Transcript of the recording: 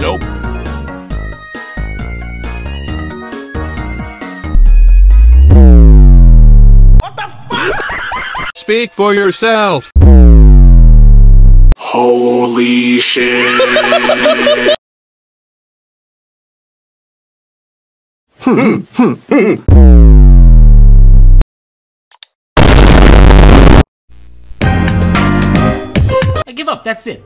Nope. What the fuck? Speak for yourself. Holy shit. I give up, that's it.